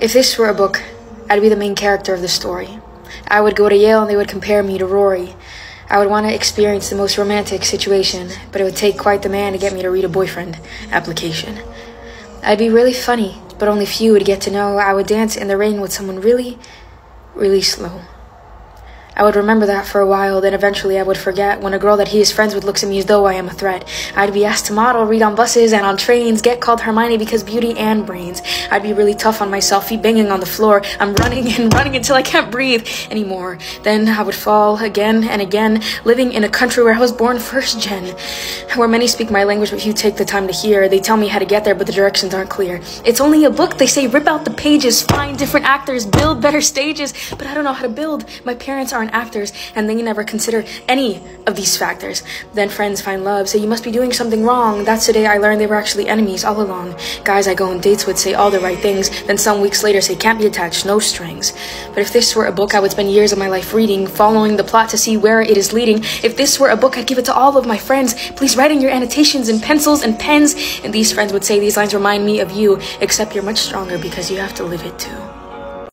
If this were a book, I'd be the main character of the story. I would go to Yale and they would compare me to Rory. I would want to experience the most romantic situation, but it would take quite the man to get me to read a boyfriend application. I'd be really funny, but only few would get to know I would dance in the rain with someone really, really slow. I would remember that for a while, then eventually I would forget when a girl that he is friends with looks at me as though I am a threat. I'd be asked to model, read on buses and on trains, get called Hermione because beauty and brains. I'd be really tough on myself, feet banging on the floor. I'm running and running until I can't breathe anymore. Then I would fall again and again, living in a country where I was born first gen, where many speak my language but few take the time to hear. They tell me how to get there, but the directions aren't clear. It's only a book, they say rip out the pages, find different actors, build better stages, but I don't know how to build. My parents aren't actors, and they never consider any of these factors. Then friends find love, say you must be doing something wrong. That's the day I learned they were actually enemies all along. Guys I go on dates with say all the right things, then some weeks later say can't be attached, no strings. But if this were a book, I would spend years of my life reading, following the plot to see where it is leading. If this were a book, I'd give it to all of my friends. Please write in your annotations in pencils and pens. And these friends would say these lines remind me of you, except you're much stronger because you have to live it too.